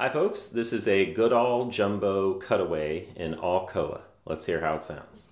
Hi folks, this is a good old Jumbo Cutaway in Alcoa. Let's hear how it sounds.